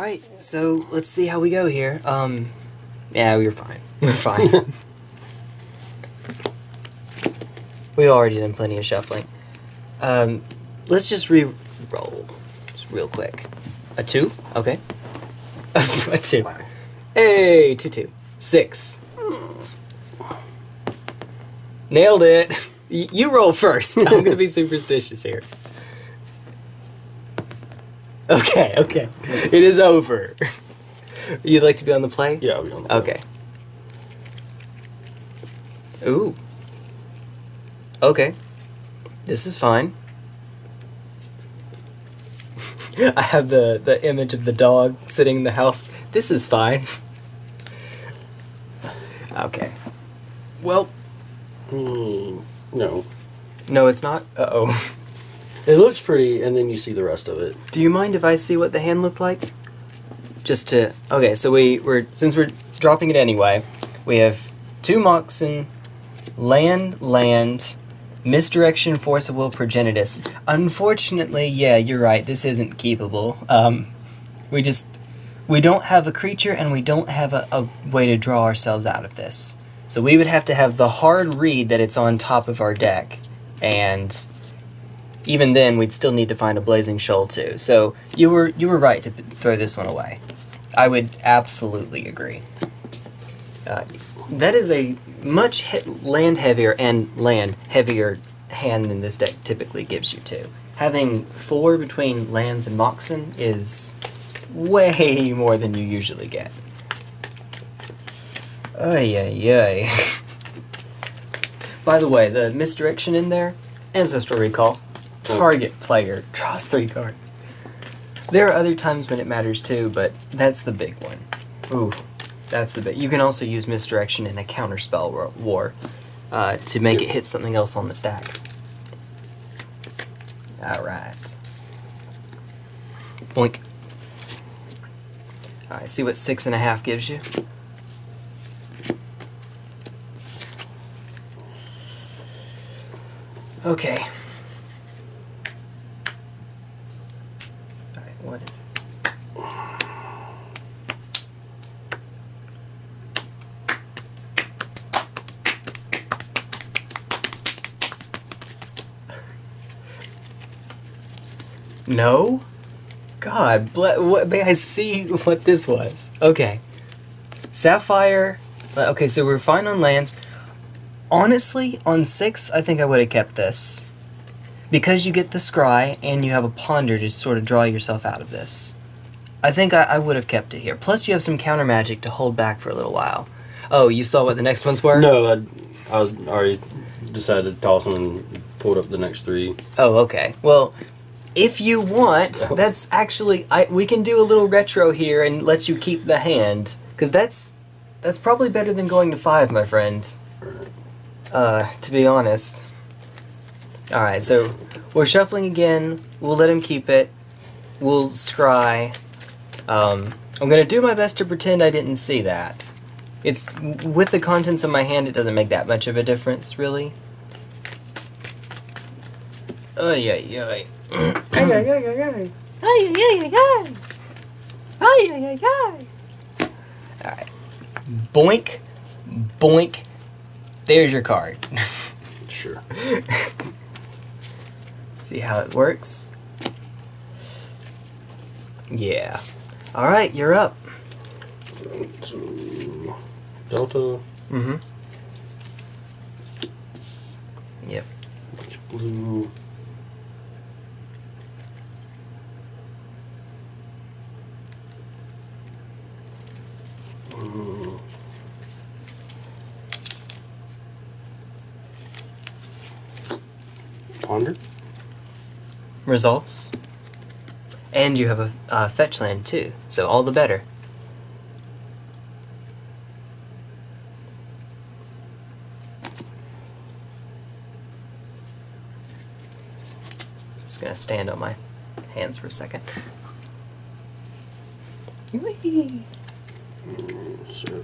Alright, so let's see how we go here. Um, yeah, we were fine. We're fine. we already done plenty of shuffling. Um, let's just re-roll. Just real quick. A two? Okay. a two. Hey, two, two. Six. Nailed it. Y- you roll first. I'm gonna be superstitious here. Okay, okay. It is over. You'd like to be on the play? Yeah, I'll be on the Okay. Ooh. Okay. This is fine. I have the, the image of the dog sitting in the house. This is fine. Okay. Well, Hmm, no. no, it's not. Uh oh. It looks pretty, and then you see the rest of it. Do you mind if I see what the hand looked like? Just to okay, so we we're since we're dropping it anyway, we have two Moxen, land, land, misdirection, force of will, progenitus. Unfortunately, yeah, you're right. This isn't keepable. Um, we just we don't have a creature, and we don't have a, a way to draw ourselves out of this. So we would have to have the hard read that it's on top of our deck, and even then we'd still need to find a blazing shoal too. So you were you were right to throw this one away. I would absolutely agree. Uh, that is a much he- land heavier and land heavier hand than this deck typically gives you too. Having four between lands and Moxen is way more than you usually get. Ay ay ay. By the way, the misdirection in there, ancestral recall, target player draws three cards. There are other times when it matters too, but that's the big one. Ooh, that's the bit. You can also use misdirection in a counterspell war, uh, to make it hit something else on the stack. All right. Boink. All right. See what six and a half gives you. Okay. Alright, what is it? No? God, ble- what, may I see what this was? Okay. Sapphire. Okay, so we're fine on lands. Honestly, on six, I think I would have kept this. Because you get the scry and you have a ponder to sort of draw yourself out of this. I think I, I would have kept it here. Plus, you have some counter magic to hold back for a little while. Oh, you saw what the next ones were? No, I, I was already decided to toss them and pulled up the next three. Oh, okay. Well, if you want, that's actually I we can do a little retro here and let you keep the hand because that's that's probably better than going to five, my friend. Uh, to be honest. All right, so we're shuffling again. We'll let him keep it. We'll scry. Um, I'm gonna do my best to pretend I didn't see that. It's with the contents of my hand. It doesn't make that much of a difference, really. Oh yeah, yeah. Ay, ay, ay, ay. Ay, ay, ay, ay. Ay, ay, ay, ay. Alright. Boink, boink. There's your card. Sure. See how it works? Yeah. Alright, you're up. So, Delta, Mm-hmm. Yep. blue. Ponder? Results. And you have a uh, fetch land too, so all the better. Just gonna stand on my hands for a second. Whee! So,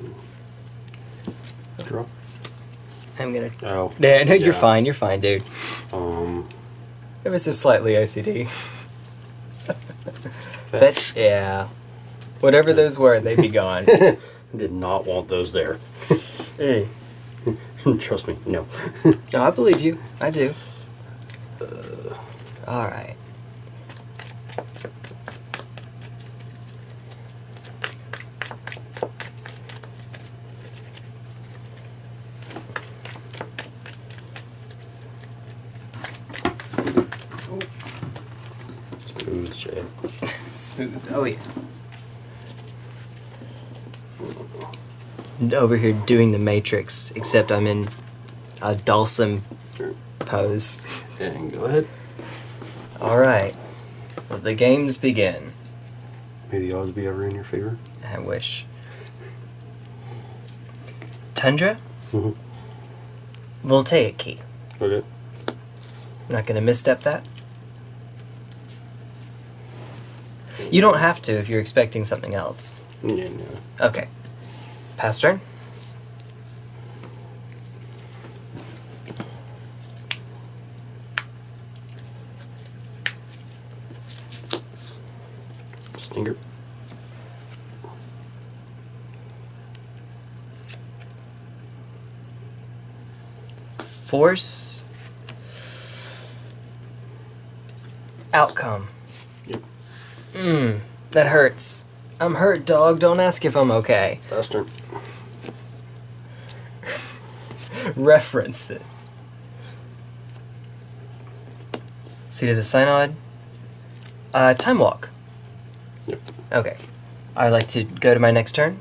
draw. I'm gonna. Oh. Yeah, no, you're fine. You're fine, dude. Um, Ever so slightly OCD. fetch. Fetch, yeah. Whatever those were, they'd be gone. Did not want those there. hey. Trust me, no. No, I believe you. I do. All right. Smooth shit. Smooth. Oh yeah. Over here doing the Matrix, except I'm in a Dhalsim pose. And go ahead. All right. Let the games begin. May the odds be ever in your favor. I wish. Tundra. Mm-hmm. Voltaic key. Okay. I'm not gonna misstep that. You don't have to if you're expecting something else. Yeah, no. Okay. Pass turn. Stinger. Force. Outcome. Mmm, that hurts. I'm hurt, dog. Don't ask if I'm okay. Last turn. References. Seat of the Synod. Uh, time walk. Yep. Okay. I'd like to go to my next turn.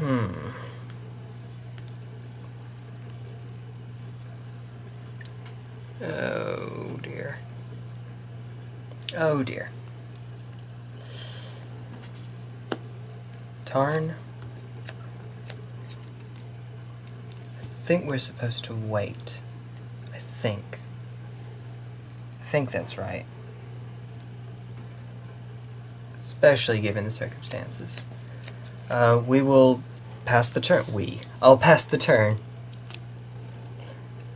Hmm. Oh dear. Oh dear. Tarn. I think we're supposed to wait. I think. I think that's right. Especially given the circumstances. Uh, we will pass the turn. We. I'll pass the turn.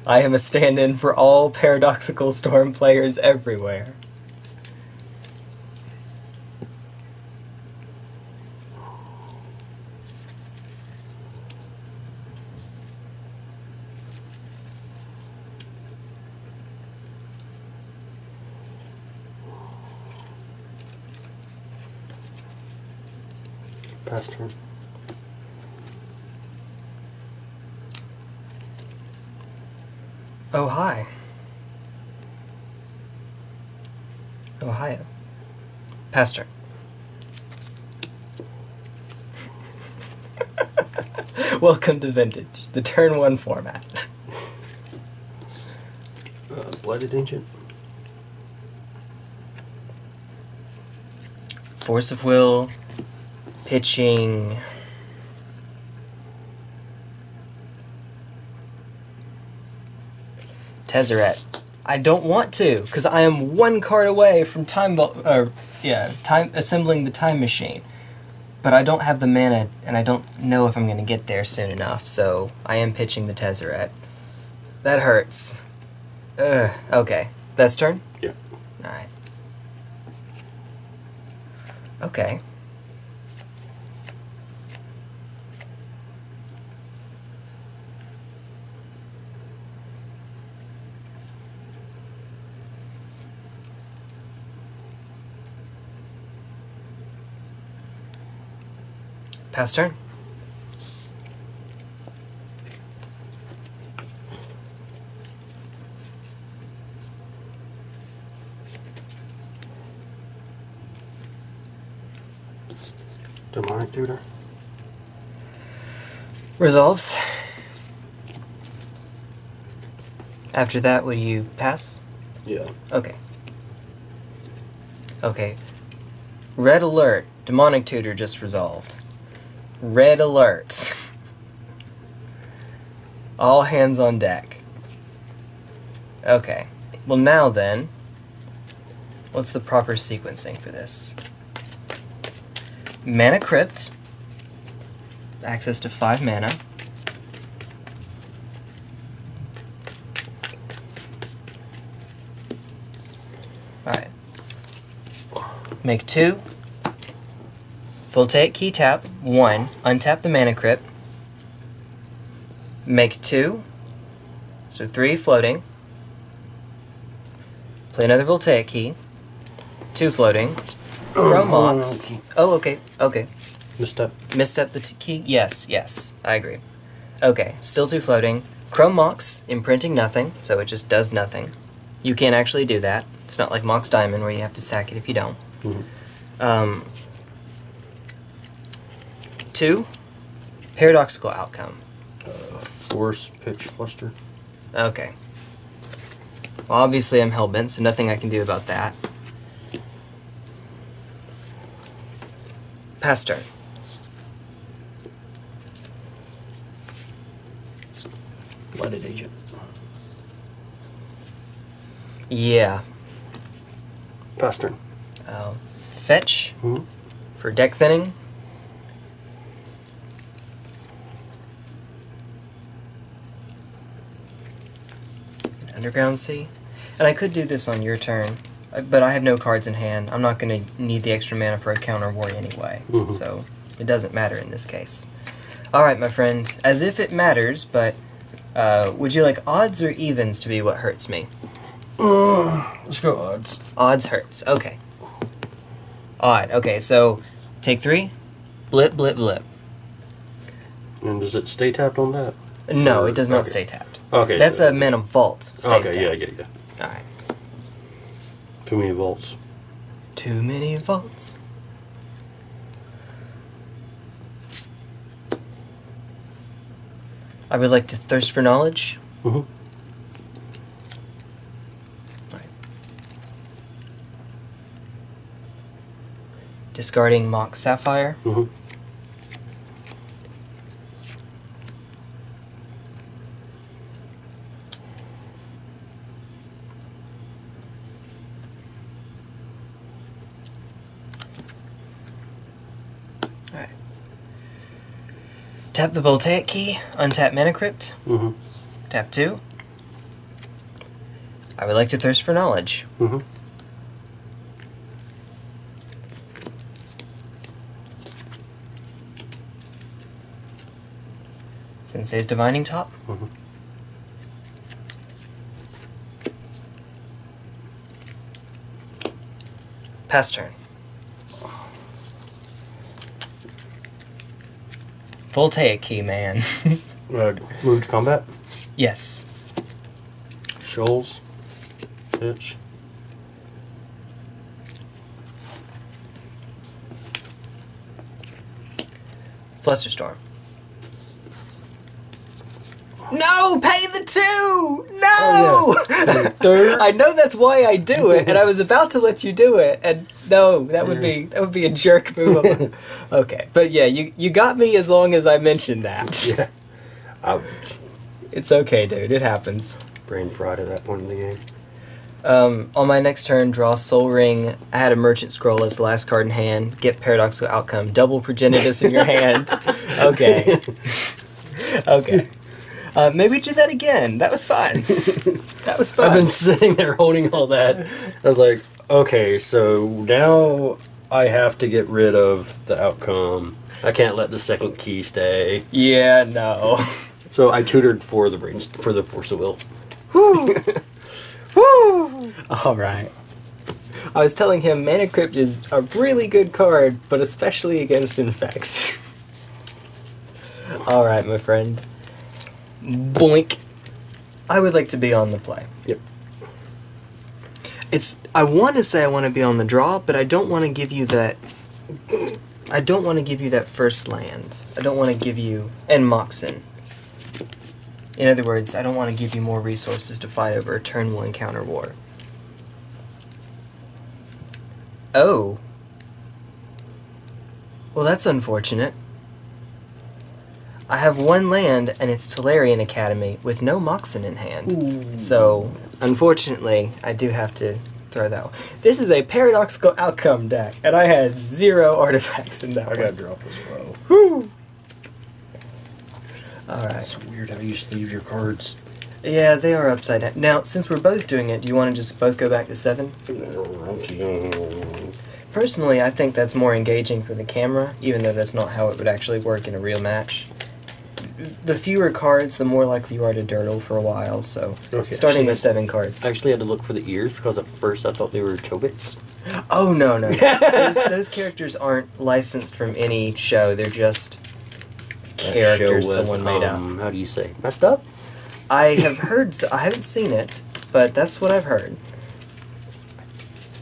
I am a stand in for all Paradoxical Storm players everywhere. Turn. Oh, hi. Ohio. Pastor. Welcome to Vintage, the turn one format. Uh, Blighted Agent. Force of will, pitching. Tezzeret. I don't want to, because I am one card away from time or yeah, time assembling the time machine. But I don't have the mana, and I don't know if I'm gonna get there soon enough. So I am pitching the Tezzeret. That hurts. Ugh. Okay, that's turn. Yeah. All right. Okay. Pass turn. Demonic Tutor. Resolves. After that, would you pass? Yeah. Okay. Okay. Red alert. Demonic tutor just resolved. Red alert. All hands on deck. Okay. Well, now then, what's the proper sequencing for this? Mana Crypt. access to five mana. Alright. Make two. Voltaic key tap, one. Untap the mana crypt. Make two. So three floating. Play another Voltaic key. Two floating. Chrome Mox, Oh, okay, okay. Misstep. Misstep the t- key? Yes, yes, I agree. Okay, still two floating. Chrome Mox, imprinting nothing, so it just does nothing. You can't actually do that. It's not like Mox Diamond where you have to sack it if you don't. Mhm. Um, two, paradoxical outcome. Force pitch fluster. Okay. Well, obviously I'm hellbent, so nothing I can do about that. Pass turn. Blighted agent. Yeah. Pass turn. Uh, fetch Mhm. for deck thinning. Underground Sea. And I could do this on your turn, uh, but I have no cards in hand. I'm not going to need the extra mana for a counter war anyway, Mhm. so it doesn't matter in this case. Alright, my friend, as if it matters, but uh, would you like odds or evens to be what hurts me? Uh, let's go odds. Odds hurts. Okay. Odd. Okay, so take three. Blip, blip, blip. And does it stay tapped on that? No, it does not Okay. stay tapped. Okay. That's so a mana vault. Stays Okay, tapped. yeah, yeah, yeah. Alright. Too many volts. Too many vaults. I would like to thirst for knowledge. Mhm. Alright. Discarding Mox Sapphire. Mhm. Tap the Voltaic key, untap Mana Crypt, Mhm. tap two. I would like to thirst for knowledge. Mhm. Sensei's Divining Top. Mhm. Pass turn. Voltaic key, man. Uh, move to combat. yes. Shoals. Pitch. Flusterstorm. No, pay the two. No. Oh, yeah. I know that's why I do it, and I was about to let you do it, and no, that would be that would be a jerk move. okay, but yeah, you you got me as long as I mentioned that. Yeah. It's okay, dude. It happens. Brain fried at that point in the game. Um, on my next turn, draw Sol Ring. I had a Merchant Scroll as the last card in hand. Get Paradoxical Outcome. Double Progenitus in your hand. Okay. okay. Uh, maybe do that again. That was fun. That was fun. I've been sitting there holding all that. I was like, okay, so now I have to get rid of the outcome. I can't let the second key stay. Yeah, no. So I tutored for the brains for the force of will. Woo! Woo! All right. I was telling him Mana Crypt is a really good card, but especially against infects. All right, my friend. Boink. I would like to be on the play. Yep. It's. I want to say I want to be on the draw, but I don't want to give you that. I don't want to give you that first land. I don't want to give you and Moxen. In other words, I don't want to give you more resources to fight over a turn one counter war. Oh. Well, that's unfortunate. I have one land, and it's Tolarian Academy with no Moxen in hand. So, unfortunately, I do have to throw that one. This is a paradoxical outcome deck, and I had zero artifacts in that I one. got drop as well. Whew. All right. It's weird how you sleeve your cards. Yeah, they are upside down. Now, since we're both doing it, do you want to just both go back to seven? Personally, I think that's more engaging for the camera, even though that's not how it would actually work in a real match. The fewer cards, the more likely you are to durdle for a while, so Okay, starting actually, with seven cards. I actually had to look for the ears because at first I thought they were Chobits. Oh, no, no. those, those characters aren't licensed from any show, they're just characters someone made up. um, How do you say? Messed up? I have heard, I haven't seen it, but that's what I've heard.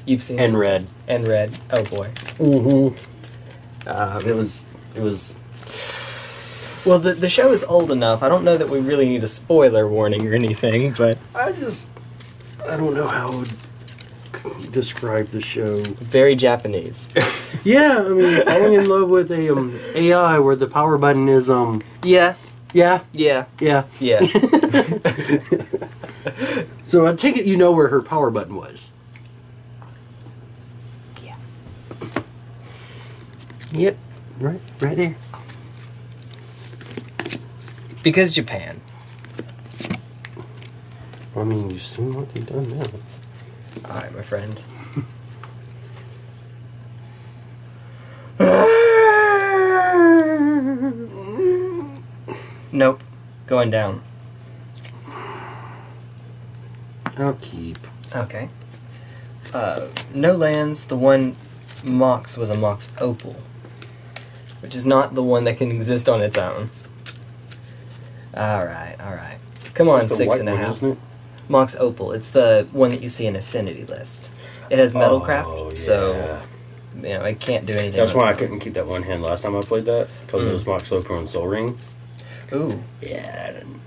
You've seen And it? red. And red. Oh boy. Mm-hmm. Um, It was. It was. Well, the, the show is old enough. I don't know that we really need a spoiler warning or anything, but I just. I don't know how I would describe the show. very Japanese. Yeah, I mean, falling in love with a um, AI where the power button is um. yeah, Yeah, yeah, yeah. yeah. So I take it you know where her power button was. Yeah. Yep. Right. Right there. Because Japan. I mean, you've seen what they've done now. All right, my friend. nope. Going down. I'll keep. Okay. Uh, no lands. The one Mox was a Mox Opal, which is not the one that can exist on its own. All right, all right. Come on, That's the six white and a one, half. isn't it? Mox Opal. It's the one that you see in Affinity list. It has Metalcraft, Oh, so yeah. you know it can't do anything. That's why I couldn't keep that one hand last time I played that because Mm. it was Mox Opal and Sol Ring. Ooh, Yeah, I didn't.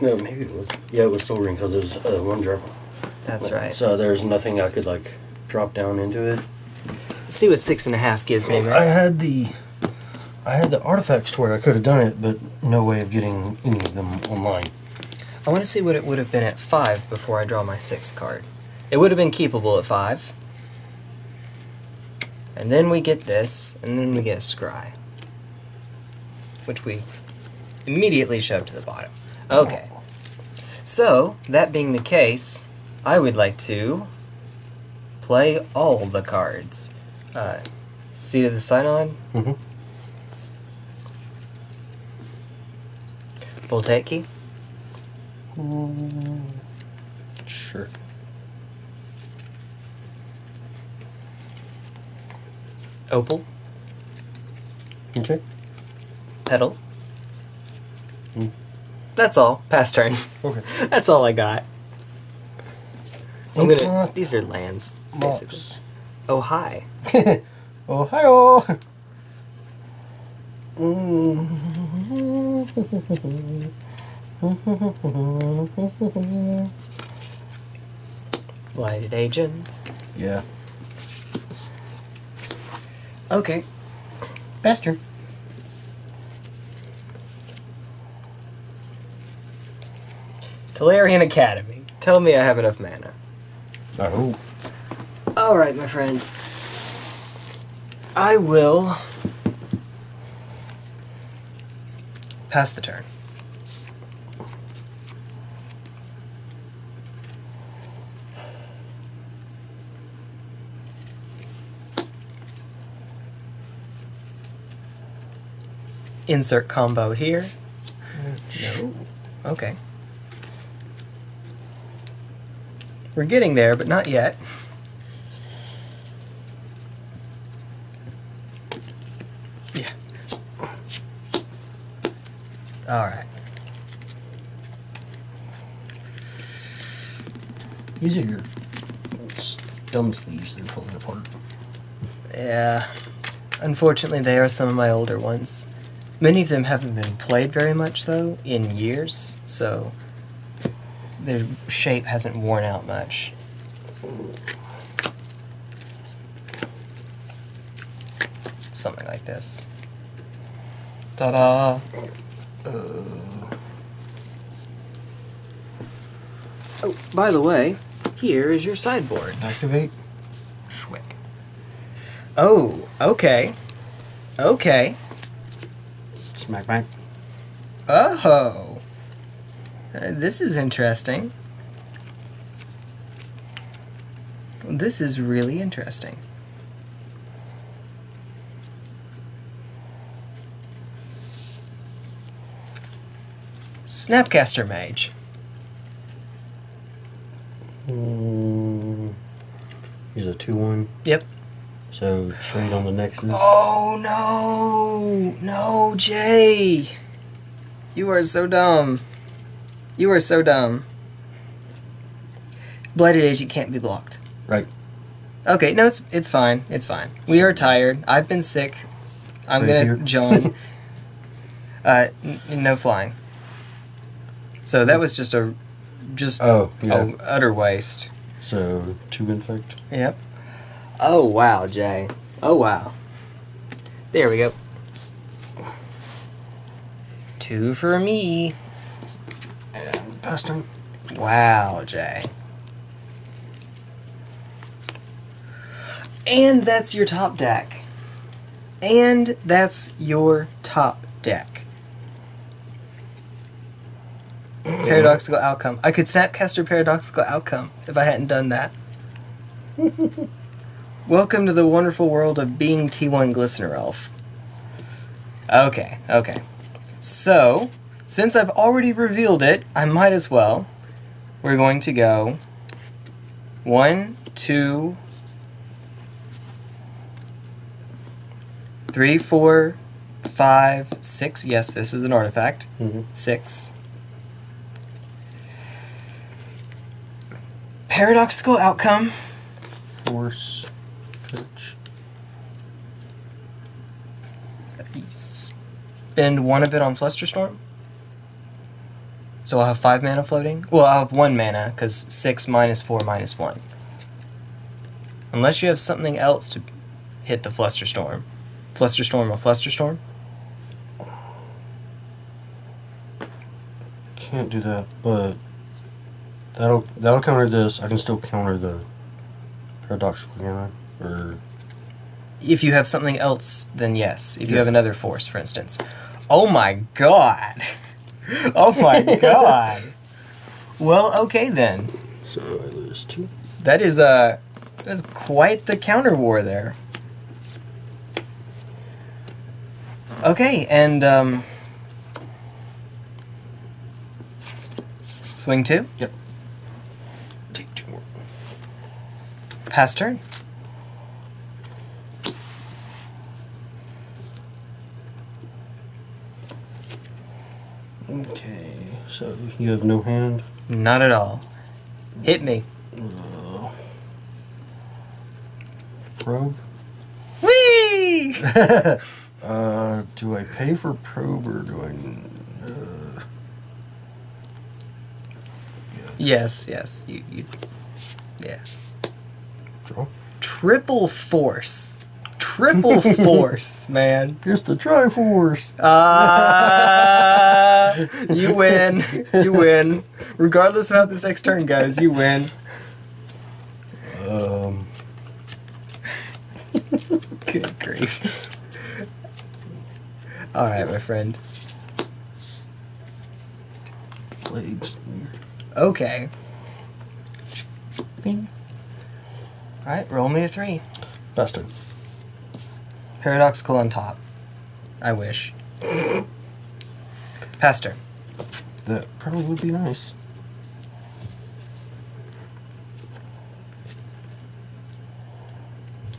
No, maybe it was. Yeah, it was Sol Ring because it was uh, one drop. that's right. So there's nothing I could like drop down into it. Let's see what six and a half gives me, I had the, I had the artifacts to where I could have done it, but no way of getting any of them online. I want to see what it would have been at five before I draw my sixth card. It would have been keepable at five. And then we get this, and then we get a scry. Which we immediately shove to the bottom. Okay. So, that being the case, I would like to play all the cards. Uh, Seat of the Synod. Mhm. Voltaic Key. Mm, sure. Opal. Okay. Petal. Hmm. That's all. Pass turn. Okay. That's all I got. I'm gonna, these are lands, basically. Mox. Oh, hi. Ohio. Blighted agents. yeah. Okay. Faster. Tolarian Academy. Tell me I have enough mana. I hope. Alright, my friend. I will pass the turn. Insert combo here. No. Okay. We're getting there, but not yet. All right. These are your dumb sleeves that are falling apart. Yeah. Unfortunately, they are some of my older ones. Many of them haven't been played very much, though, in years, so their shape hasn't worn out much. Something like this. Ta da! Oh, by the way, here is your sideboard. Activate. Schwick. Oh, okay. Okay. Smack back. Oh. Uh, this is interesting. This is really interesting. Snapcaster Mage. Mm, he's a 2 1. Yep. So trade on the Nexus. Oh no! No, Jay! You are so dumb. You are so dumb. Blighted Agent can't be blocked. Right. Okay, no, it's it's fine. It's fine. We are tired. I've been sick. I'm Right gonna. John. uh, no flying. So that was just a, just Oh, yeah. a utter waste. So, 2 Infect. Yep. Oh wow, Jay. Oh wow. There we go. Two for me. And pass turn. Wow, Jay. And that's your top deck. And that's your top deck. Paradoxical outcome. I could Snapcaster Paradoxical outcome if I hadn't done that. Welcome to the wonderful world of being T1 Glistener Elf. Okay, okay. So, since I've already revealed it, I might as well. We're going to go one, two, three, four, five, six. Yes, this is an artifact. Mm-hmm. Six. Paradoxical outcome. Force. Pitch. Spend one of it on Flusterstorm. So I'll have five mana floating. Well, I'll have one mana because six minus four minus one. Unless you have something else to hit the Flusterstorm. Flusterstorm or Flusterstorm. Can't do that, but that'll that'll counter this. I can still counter the paradoxical counter. Or If you have something else, then yes. If you have another force, for instance. Oh my god! Oh my god! Well, okay then. so I lose two. That is uh that is quite the counter war there. Okay, and um swing two, Take two more. Pass turn. Okay, so you have no hand. Not at all. Hit me. Uh, probe. Whee! uh, do I pay for probe or do I? Uh, yes, yes. You you yeah. Draw. Triple force. Triple force, man. Here's the Triforce. Ah, you win. You win. Regardless of how this next turn goes, you win. Um, Good grief. All right, my friend. blades. Okay. All right, roll me a three. Bastard. Paradoxical on top. I wish. Pastor. That probably would be nice.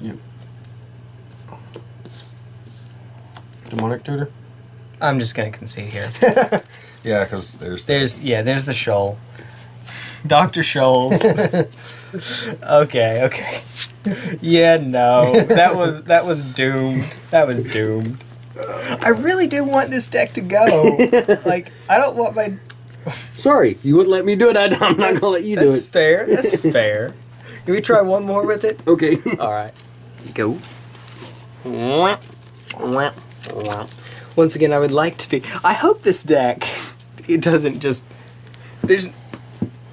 Yep. Demonic tutor. I'm just gonna concede here. yeah, because there's There's yeah, there's the shoal. Doctor Scholes. okay, okay. Yeah, no, that was that was doomed. That was doomed. I really do want this deck to go. Like, I don't want my. Sorry, you wouldn't let me do it. I, I'm not gonna let you do it. that's it. fair. That's fair. Can we try one more with it? Okay. All right. Go. Once again, I would like to be. I hope this deck. It doesn't just. There's.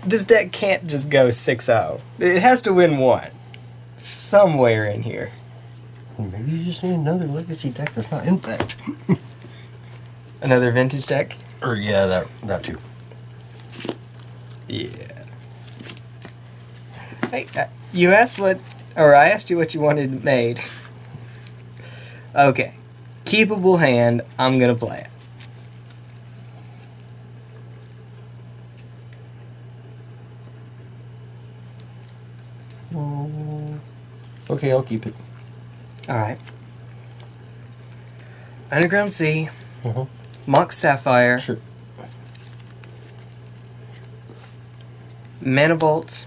This deck can't just go 6-0. It has to win one. Somewhere in here. Maybe you just need another legacy deck that's not infect. Another vintage deck. Or yeah, that that too. Yeah. Hey, uh, you asked what, or I asked you what you wanted made. Okay. Keepable hand, I'm gonna play it. Okay, I'll keep it. Alright. Underground Sea, Mhm. Mox Sapphire, Sure. Mana Vault,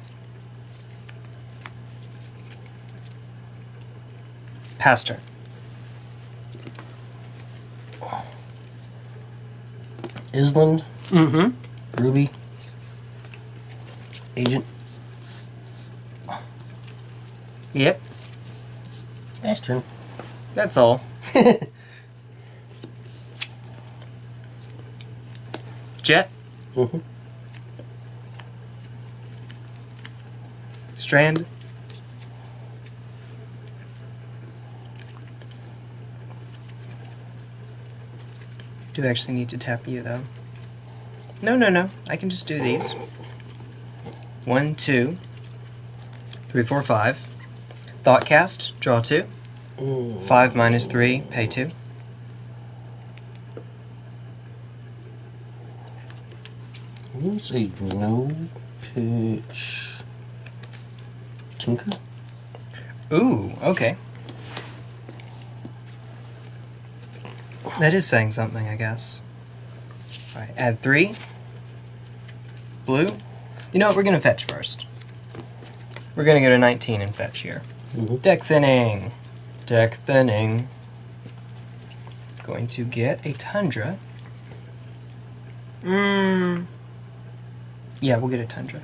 Pastor. Island, Mm-hmm. Ruby, Agent, Yep, Pass turn. that's all. Jet, Mhm. Strand, do actually need to tap you though. No, no, no. I can just do these. One, two, three, four, five. Thoughtcast, draw two. Mm. Five minus three, pay two. Let's say no pitch. Tinker? Ooh, okay. That is saying something, I guess. Alright, add three. Blue. You know what, we're gonna fetch first. We're gonna go to 19 and fetch here. Mhm. Deck thinning. Deck thinning. Going to get a Tundra. Mmm. Yeah, we'll get a Tundra.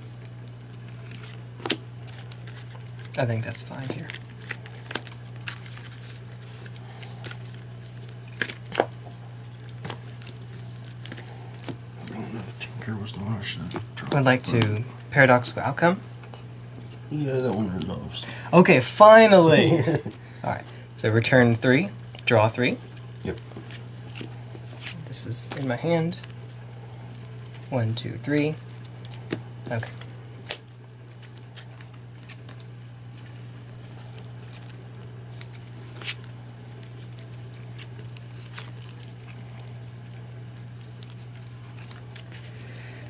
I think that's fine here. Tinker was the one I should have dropped. I'd like to paradoxical outcome. Yeah, that one resolves. Okay, finally. All right. So return three, draw three. Yep. This is in my hand. One, two, three. Okay.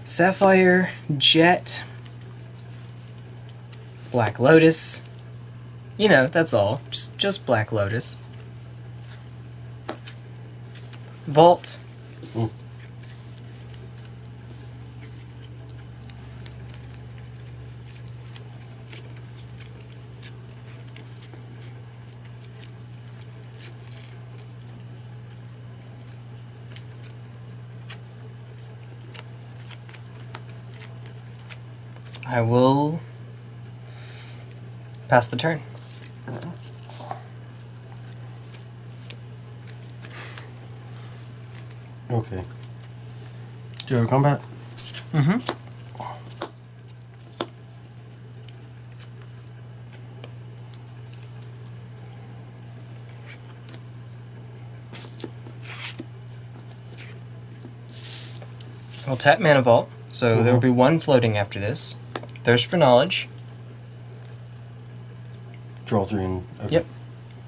Sapphire, Jet, Black Lotus. You know, that's all. Just just Black Lotus. Vault. I will pass the turn. Okay. Do you have a combat? Mm-hmm. I'll tap Mana Vault, so there will Mhm. be one floating after this. Thirst for Knowledge. Draw three and. Okay. Yep.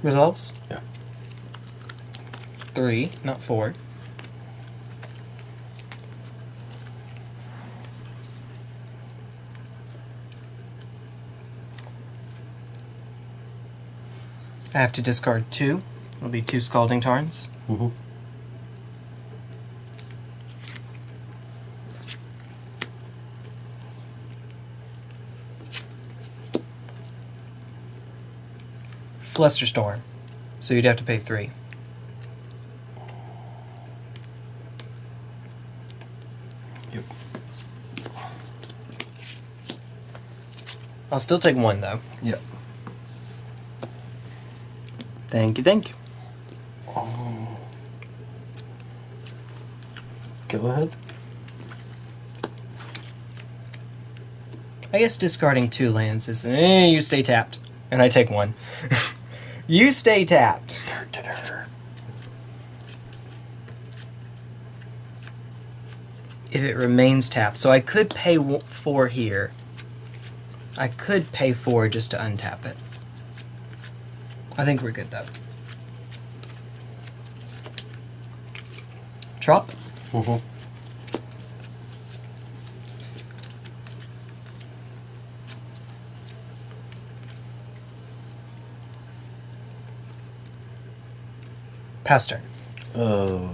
Resolves? Yeah. Three, not four. I have to discard two. It'll be two Scalding Tarns. Mm-hmm. Mm-hmm. Flusterstorm. So you'd have to pay three. Yep. I'll still take one though. Yep. Thank you, thank you. Go ahead. I guess discarding two lands is eh, you stay tapped. And I take one. you stay tapped. if it remains tapped. So I could pay four here. I could pay four just to untap it. I think we're good though. Drop. Mhm. Pass turn. Um,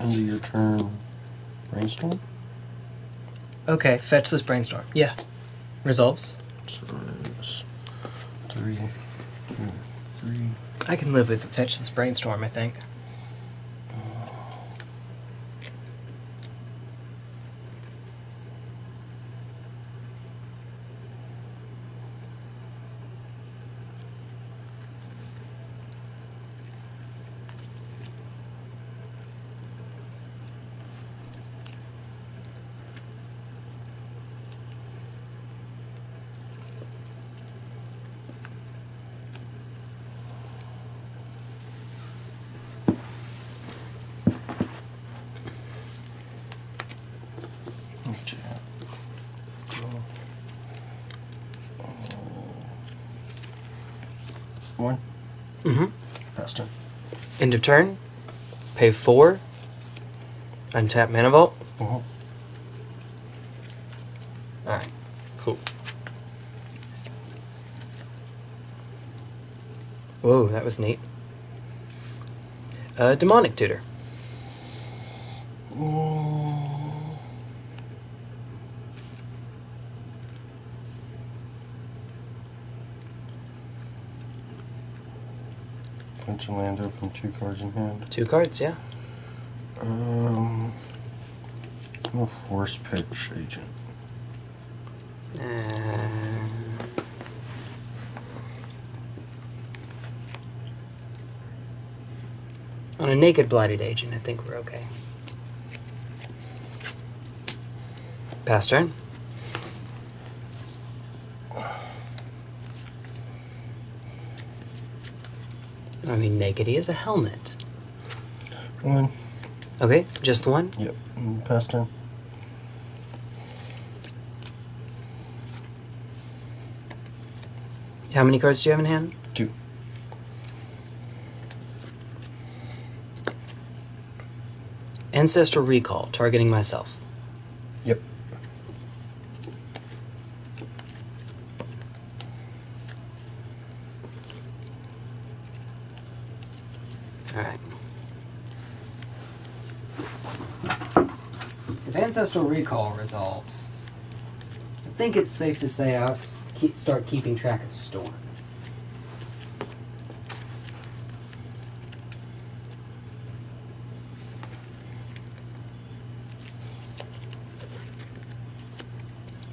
end of your turn. Brainstorm. Okay, fetch this brainstorm. Yeah. Resolves. So three, two, three. I can live with fetch this brainstorm, I think. Okay. One. Mm-hmm. Pass turn. End of turn. Pay four. Untap mana vault. Mhm. Alright. Cool. Whoa, that was neat. Uh, demonic tutor. Punch a land open, two cards in hand. Two cards, yeah. Um, I'm a force pitch agent. Uh, on a naked blighted agent, I think we're okay. Pass turn. I mean, naked. He has a helmet. One. Okay, just one. Yep. Mm, Pass turn. How many cards do you have in hand? Two. Ancestral Recall, targeting myself. Yep. Alright. If Ancestral Recall resolves, I think it's safe to say I'll keep, start keeping track of Storm.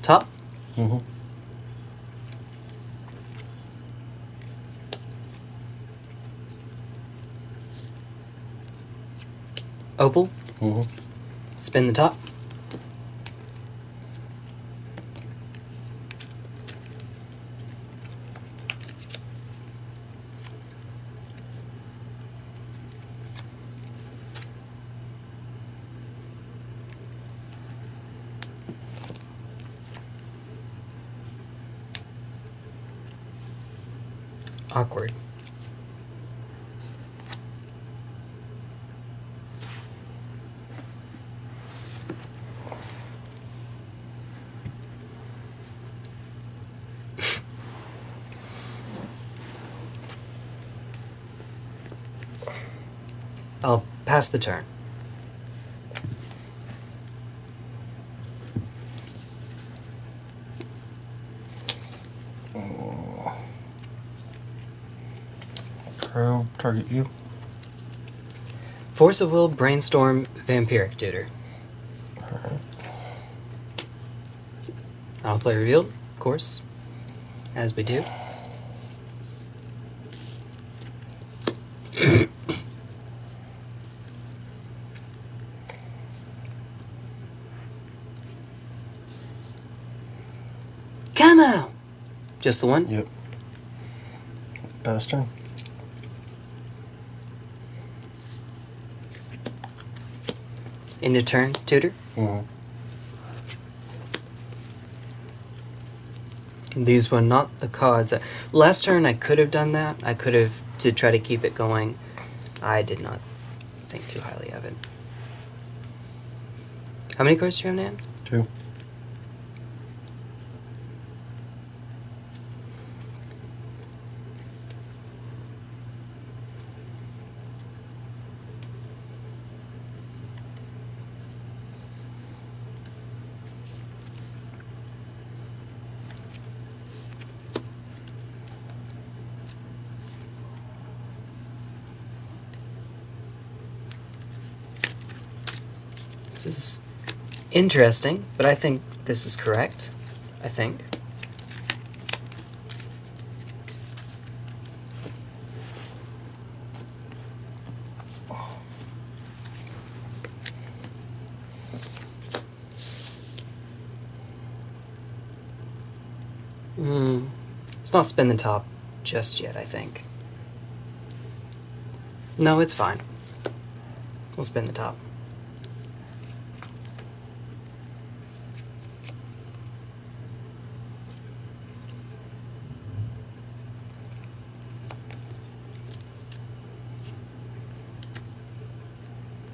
Top. Mm-hmm. Opal. Mm-hmm. Spin the top. Awkward. I'll pass the turn. Oh. Probe, target you. Force of Will, Brainstorm, Vampiric Tutor. I'll play Revealed, of course, as we do. Come on! Just the one? Yep. Pass turn. End of turn, tutor. Mm-hmm. These were not the cards. Last turn I could have done that. I could have to try to keep it going. I did not think too highly of it. How many cards do you have, Nan? Two. This is interesting, but I think this is correct. I think. Hmm. Let's not spin the top just yet, I think. No, it's fine. We'll spin the top.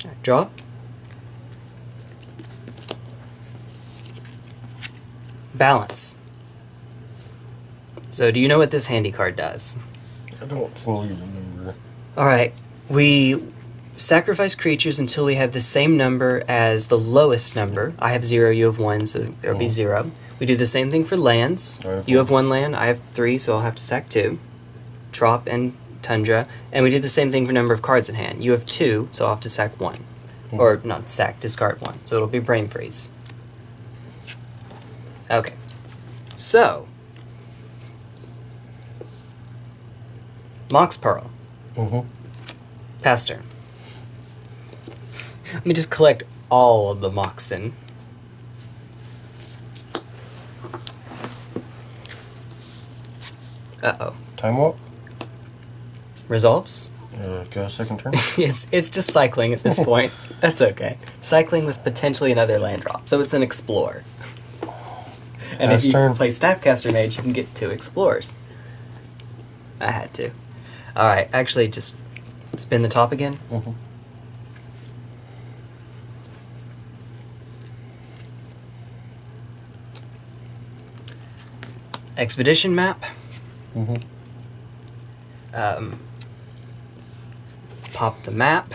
Alright, Draw. Balance. So, do you know what this handy card does? I don't fully remember. Alright, we sacrifice creatures until we have the same number as the lowest number. I have zero, you have one, so there'll be Mhm. zero. We do the same thing for lands. You have one land, I have three, so I'll have to sack two. Trop and Tundra. And we do the same thing for number of cards in hand. You have two, so I'll have to sack one. Or not sack, discard one. So it'll be brain freeze. Okay. So Mox Pearl. Mm-hmm. Pass turn. Let me just collect all of the Moxen. Uh oh. Time warp? Resolves? Uh, go a second turn. it's it's just cycling at this point. That's okay. Cycling with potentially another land drop, so it's an explore. And if you turn. play Snapcaster Mage, you can get two explorers. I had to. All right, actually, just spin the top again. mm-hmm. Expedition map. Mm-hmm. Um, pop the map.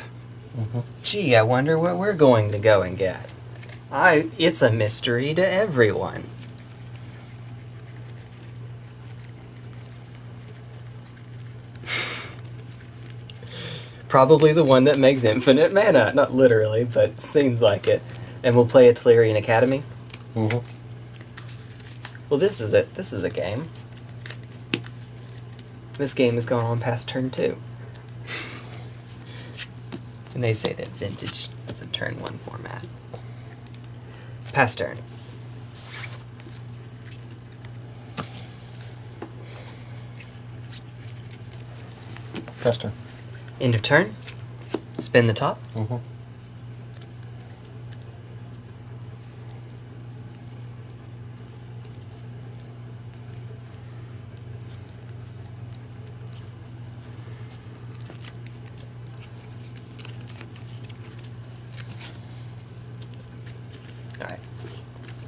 Mm-hmm. Gee, I wonder what we're going to go and get. I it's a mystery to everyone. Probably the one that makes infinite mana. Not literally, but seems like it. And we'll play a Tolarian Academy. Mm-hmm. Well, this is it. This is a game. This game has gone on past turn two. And they say that vintage is a turn one format. Past turn. Pass turn. End of turn. Spin the top. Mm-hmm. Alright.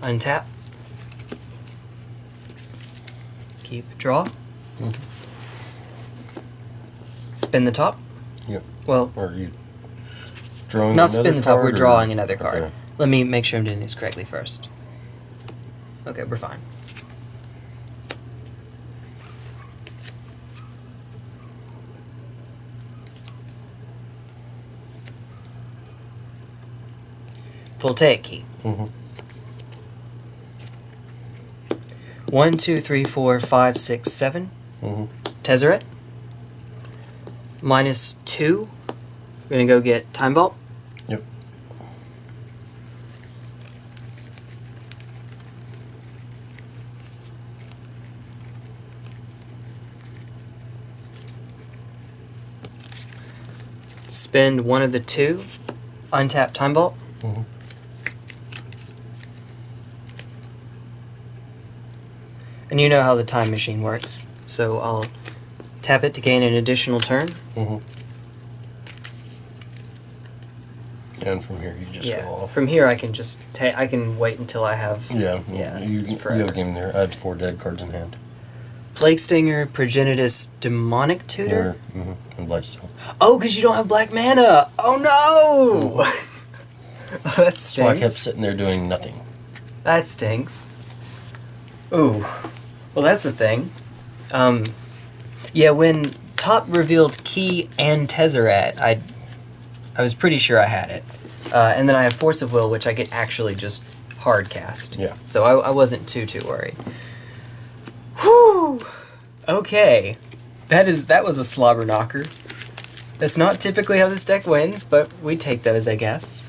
Untap. Keep draw. Mhm. Spin the top. Yep. Well, Or you drawing not spin the top, we're or- drawing another card. Okay. Let me make sure I'm doing this correctly first. Okay, we're fine. Voltaic Key. Mhm. One, two, three, four, five, six, seven. Mhm. Tezzeret. Minus two. We're gonna go get Time Vault. Yep. Spend one of the two. Untap Time Vault. Mhm. And you know how the time machine works, so I'll tap it to gain an additional turn. Mm-hmm. And from here, you just yeah. go off. From here, I can just ta- I can wait until I have yeah, Yeah, You, you have a game there. I had four dead cards in hand. Plague Stinger, Progenitus, Demonic Tutor. hmm And Blightsteel. Oh, because you don't have black mana. Oh no! oh, that So I kept sitting there doing nothing. That stinks. Ooh. Well, that's a thing. Um, yeah, when Top revealed Key and Tezzeret, I, I was pretty sure I had it. Uh, and then I have Force of Will, which I could actually just hard cast. Yeah. So I, I wasn't too too worried. Whew. Okay. That is that was a slobber knocker. That's not typically how this deck wins, but we take those, I guess.